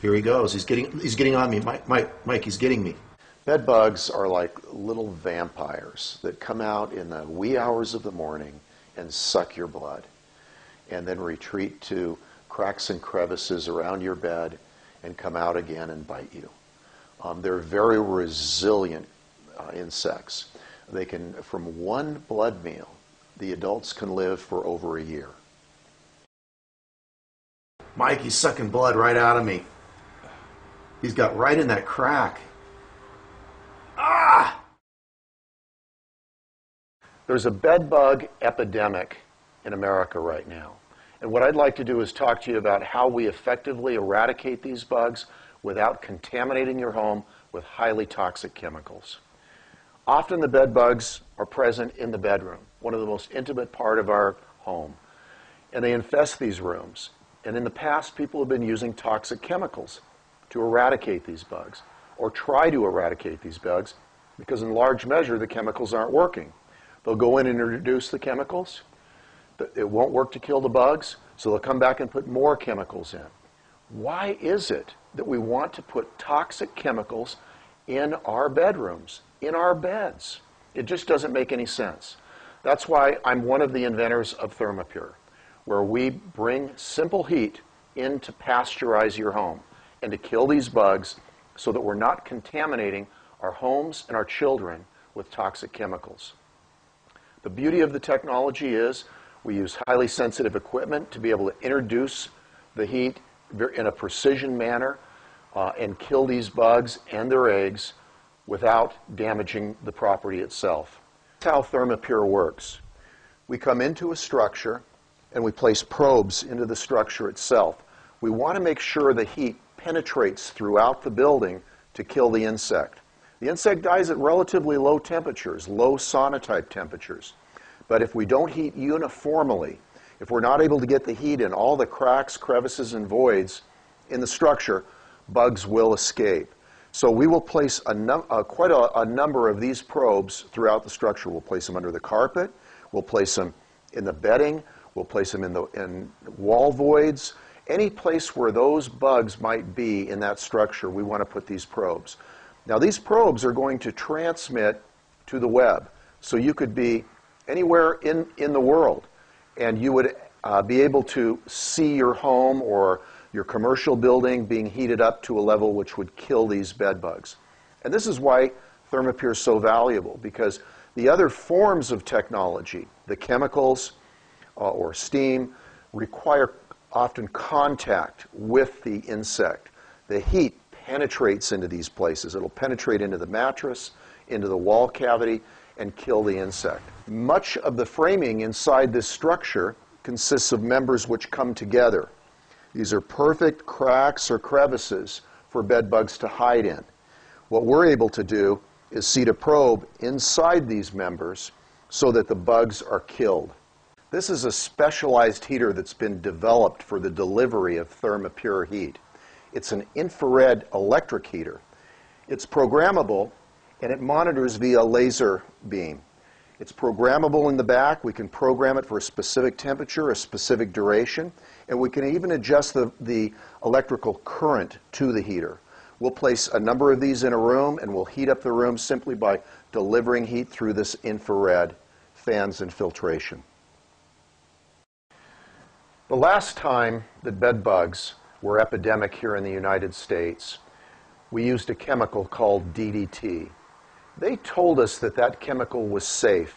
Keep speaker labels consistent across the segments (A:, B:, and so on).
A: Here he goes. He's getting, he's getting on me. Mike, Mike, Mike, he's getting me.
B: Bed bugs are like little vampires that come out in the wee hours of the morning and suck your blood and then retreat to cracks and crevices around your bed and come out again and bite you. Um, they're very resilient uh, insects. They can, from one blood meal, the adults can live for over a year.
A: Mike, he's sucking blood right out of me. He's got right in that crack. Ah!
B: There's a bed bug epidemic in America right now. And what I'd like to do is talk to you about how we effectively eradicate these bugs without contaminating your home with highly toxic chemicals. Often the bed bugs are present in the bedroom, one of the most intimate part of our home. And they infest these rooms. And in the past, people have been using toxic chemicals to eradicate these bugs or try to eradicate these bugs because in large measure the chemicals aren't working. They'll go in and introduce the chemicals. It won't work to kill the bugs, so they'll come back and put more chemicals in. Why is it that we want to put toxic chemicals in our bedrooms, in our beds? It just doesn't make any sense. That's why I'm one of the inventors of ThermaPure, where we bring simple heat in to pasteurize your home and to kill these bugs so that we're not contaminating our homes and our children with toxic chemicals. The beauty of the technology is we use highly sensitive equipment to be able to introduce the heat in a precision manner uh, and kill these bugs and their eggs without damaging the property itself. That's how ThermaPure works. We come into a structure and we place probes into the structure itself. We want to make sure the heat penetrates throughout the building to kill the insect. The insect dies at relatively low temperatures, low sonotype temperatures. But if we don't heat uniformly, if we're not able to get the heat in all the cracks, crevices, and voids in the structure, bugs will escape. So we will place a num- uh, quite a, a, number of these probes throughout the structure. We'll place them under the carpet. We'll place them in the bedding. We'll place them in the in wall voids. Any place where those bugs might be in that structure, we want to put these probes. Now, these probes are going to transmit to the web. So you could be anywhere in, in the world, and you would uh, be able to see your home or your commercial building being heated up to a level which would kill these bed bugs. And this is why ThermaPure is so valuable, because the other forms of technology, the chemicals uh, or steam, require often contact with the insect. The heat penetrates into these places. It'll penetrate into the mattress, into the wall cavity, and kill the insect. Much of the framing inside this structure consists of members which come together. These are perfect cracks or crevices for bed bugs to hide in. What we're able to do is seat a probe inside these members so that the bugs are killed. This is a specialized heater that's been developed for the delivery of ThermaPure heat. It's an infrared electric heater. It's programmable and it monitors via laser beam. It's programmable in the back. We can program it for a specific temperature, a specific duration, and we can even adjust the, the electrical current to the heater. We'll place a number of these in a room and we'll heat up the room simply by delivering heat through this infrared fans and filtration. The last time that bed bugs were epidemic here in the United States, we used a chemical called DDT. They told us that that chemical was safe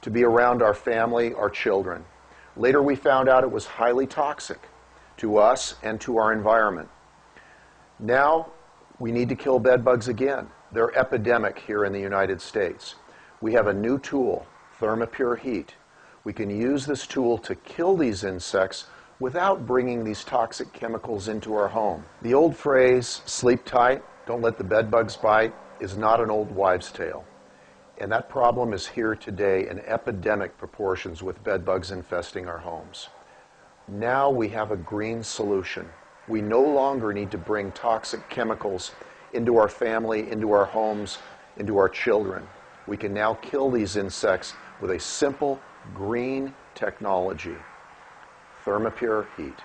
B: to be around our family, our children. Later, we found out it was highly toxic to us and to our environment. Now, we need to kill bed bugs again. They're epidemic here in the United States. We have a new tool, ThermaPure Heat. We can use this tool to kill these insects without bringing these toxic chemicals into our home. The old phrase, sleep tight, don't let the bed bugs bite, is not an old wives' tale. And that problem is here today in epidemic proportions with bed bugs infesting our homes. Now we have a green solution. We no longer need to bring toxic chemicals into our family, into our homes, into our children. We can now kill these insects with a simple green technology. ThermaPure Heat.